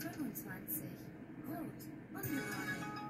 25. Rot. Ungewonnen.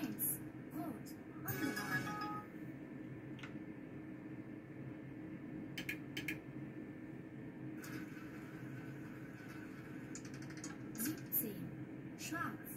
Science. Quote. Underline. Siebzehn. Schwarz.